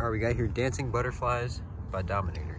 All right, we got here Dancing Butterflies by Dominator.